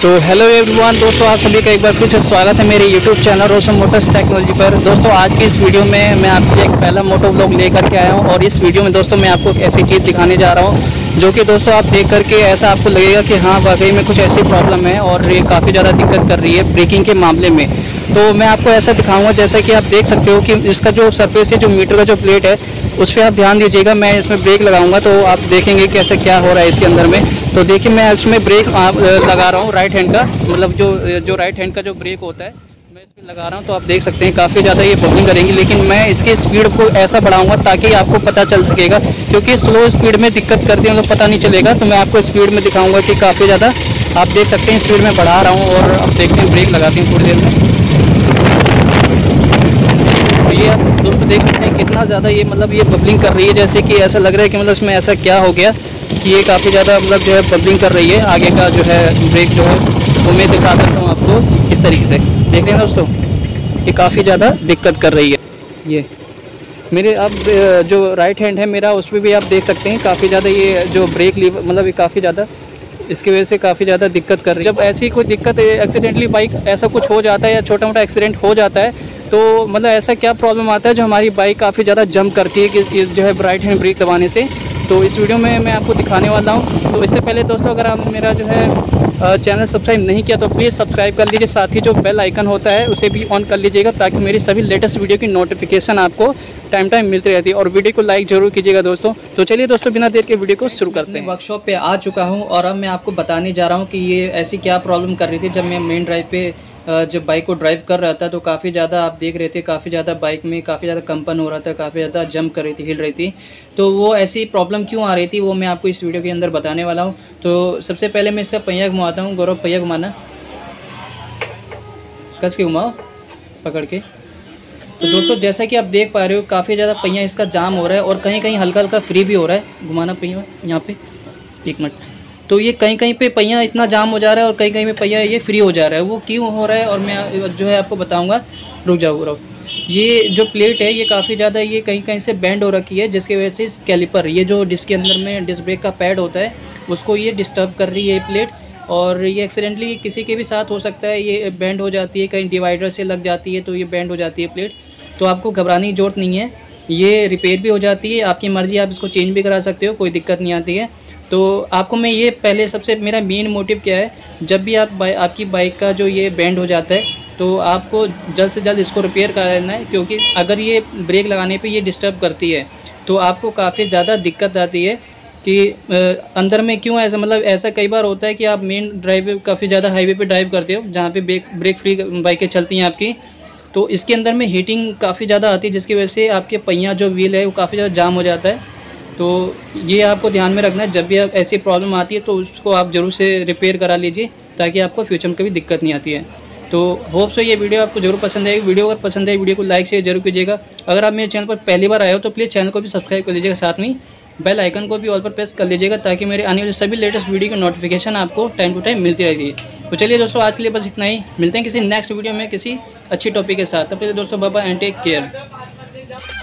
So hello everyone दोस्तों, आप सभी का एक बार फिर से स्वागत है मेरे YouTube channel Roshan motors technology पर। दोस्तों, आज की इस वीडियो में मैं आपको एक पहला मोटो ब्लॉग लेकर के आया हूँ और इस वीडियो में, दोस्तों, मैं आपको एक ऐसी चीज़ दिखाने जा रहा हूँ जो कि, दोस्तों, आप देख करके ऐसा आपको लगेगा कि हाँ वाकई में कुछ ऐसी प्रॉब्लम है और ये काफ़ी ज़्यादा दिक्कत कर रही है ब्रेकिंग के मामले में। तो मैं आपको ऐसा दिखाऊँगा जैसा कि आप देख सकते हो कि इसका जो सरफेस है, जो मीटर का जो प्लेट है उस पर आप ध्यान दीजिएगा, मैं इसमें ब्रेक लगाऊँगा तो आप देखेंगे कि ऐसा क्या हो रहा है इसके अंदर में। तो देखिए, मैं इसमें ब्रेक लगा रहा हूँ राइट हैंड का मतलब जो जो राइट हैंड का जो ब्रेक होता है, मैं इस पर लगा रहा हूँ तो आप देख सकते हैं, काफ़ी ज़्यादा ये बबलिंग करेंगी, लेकिन मैं इसकी स्पीड को ऐसा बढ़ाऊँगा ताकि आपको पता चल सकेगा, क्योंकि स्लो स्पीड में दिक्कत करती है तो पता नहीं चलेगा तो मैं आपको स्पीड में दिखाऊँगा कि काफ़ी ज़्यादा आप देख सकते हैं स्पीड में बढ़ा रहा हूँ और अब देखते हैं ब्रेक लगाती हूँ थोड़ी देर में। आप देख सकते हैं कितना ज़्यादा ये मतलब ये बबलिंग कर रही है, जैसे कि ऐसा लग रहा है कि मतलब इसमें ऐसा क्या हो गया कि ये काफ़ी ज़्यादा मतलब जो है बबलिंग कर रही है। आगे का जो है ब्रेक जो है वो मैं दिखा सकता हूँ आपको इस तरीके से। देख रहे हैं दोस्तों, ये काफ़ी ज़्यादा दिक्कत कर रही है। ये मेरे अब जो राइट हैंड है मेरा, उस पर भी आप देख सकते हैं काफ़ी ज़्यादा ये जो ब्रेक लीव मतलब ये काफ़ी ज़्यादा, इसकी वजह से काफ़ी ज़्यादा दिक्कत कर रही है। जब ऐसी कोई दिक्कत एक्सीडेंटली बाइक ऐसा कुछ हो जाता है या छोटा मोटा एक्सीडेंट हो जाता है तो मतलब ऐसा क्या प्रॉब्लम आता है जो हमारी बाइक काफ़ी ज़्यादा जंप करती है कि जो है राइट हैंड ब्रेक दबाने से? तो इस वीडियो में मैं आपको दिखाने वाला हूँ। तो इससे पहले दोस्तों, अगर आप मेरा जो है चैनल सब्सक्राइब नहीं किया तो प्लीज़ सब्सक्राइब कर लीजिए। साथ ही जो बेल आइकन होता है, उसे भी ऑन कर लीजिएगा ताकि मेरी सभी लेटेस्ट वीडियो की नोटिफिकेशन आपको टाइम टाइम मिलती रहती है। और वीडियो को लाइक ज़रूर कीजिएगा दोस्तों। तो चलिए दोस्तों, बिना देर के वीडियो को शुरू करते हैं। वर्कशॉप पे आ चुका हूँ और अब मैं आपको बताने जा रहा हूँ कि ये ऐसी क्या प्रॉब्लम कर रही थी जब मैं मेन ड्राइव पे जब बाइक को ड्राइव कर रहा था तो काफ़ी ज़्यादा आप देख रहे थे, काफ़ी ज़्यादा बाइक में काफ़ी ज़्यादा कंपन हो रहा था, काफ़ी ज़्यादा जंप कर रही थी, हिल रही थी। तो वो ऐसी प्रॉब्लम क्यों आ रही थी, वो मैं आपको इस वीडियो के अंदर बताने वाला हूँ। तो सबसे पहले मैं इसका पहिया घुमाता हूँ, गौरव पहिया घुमाना। कस के घुमाओ, पकड़ के। तो दोस्तों, जैसा कि आप देख पा रहे हो, काफ़ी ज़्यादा पहिया इसका जाम हो रहा है और कहीं कहीं हल्का हल्का फ्री भी हो रहा है। घुमाना पहिया, यहाँ पे। एक मिनट तो ये कहीं कहीं पे पहिया इतना जाम हो जा रहा है और कहीं कहीं पे पहिया ये फ्री हो जा रहा है। वो क्यों हो रहा है और मैं जो है आपको बताऊँगा। रुक जाओ, रुक ये जो प्लेट है, ये काफ़ी ज़्यादा ये कहीं कहीं से बैंड हो रखी है, जिसकी वजह से इस कैलिपर ये जो जिसके अंदर में डिस्क ब्रेक का पैड होता है, उसको ये डिस्टर्ब कर रही है ये प्लेट और ये एक्सीडेंटली किसी के भी साथ हो सकता है, ये बैंड हो जाती है, कहीं डिवाइडर से लग जाती है तो ये बैंड हो जाती है प्लेट तो आपको घबराने की ज़रूरत नहीं है। ये रिपेयर भी हो जाती है, आपकी मर्ज़ी, आप इसको चेंज भी करा सकते हो, कोई दिक्कत नहीं आती है। तो आपको मैं ये पहले सबसे, मेरा मेन मोटिव क्या है? जब भी आप बाइ, आपकी बाइक का जो ये बैंड हो जाता है तो आपको जल्द से जल्द इसको रिपेयर कराना है, क्योंकि अगर ये ब्रेक लगाने पे ये डिस्टर्ब करती है तो आपको काफ़ी ज़्यादा दिक्कत आती है कि अंदर में क्यों ऐसा मतलब ऐसा कई बार होता है कि आप मेन ड्राइव काफ़ी ज़्यादा हाईवे पे ड्राइव करते हो, जहाँ पे ब्रेक ब्रेक फ्री बाइकें चलती हैं आपकी तो इसके अंदर में हीटिंग काफ़ी ज़्यादा आती है, जिसकी वजह से आपके पहिया जो व्हील है, वो काफ़ी ज़्यादा जाम हो जाता है। तो ये आपको ध्यान में रखना है, जब भी आप ऐसी प्रॉब्लम आती है तो उसको आप ज़रूर से रिपेयर करा लीजिए, ताकि आपको फ्यूचर में कभी दिक्कत नहीं आती है। तो होप सो ये वीडियो आपको ज़रूर पसंद आएगी। वीडियो अगर पसंद है वीडियो को लाइक शेयर ज़रूर कीजिएगा। अगर आप मेरे चैनल पर पहली बार आए हो तो प्लीज़ चैनल को भी सब्सक्राइब कर लीजिएगा साथ में बेल आइकन को भी ऑल पर प्रेस कर लीजिएगा, ताकि मेरे आने वाले सभी लेटेस्ट वीडियो की नोटिफिकेशन आपको टाइम टू टाइम मिलती रहेगी तो चलिए दोस्तों, आज के लिए बस इतना ही। मिलते हैं किसी नेक्स्ट वीडियो में किसी अच्छी टॉपिक के साथ। तब तक दोस्तों बाबा एंड टेक केयर